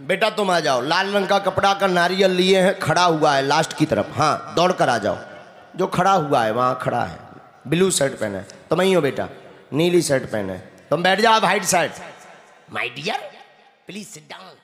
बेटा तुम आ जाओ। लाल रंग का कपड़ा का नारियल लिए हैं, खड़ा हुआ है लास्ट की तरफ़। हाँ दौड़ कर आ जाओ। जो खड़ा हुआ है, वहाँ खड़ा है। ब्लू शर्ट पहने तुम ही हो बेटा। नीली शर्ट पहने तुम बैठ जाओ white shirt my dear please sit down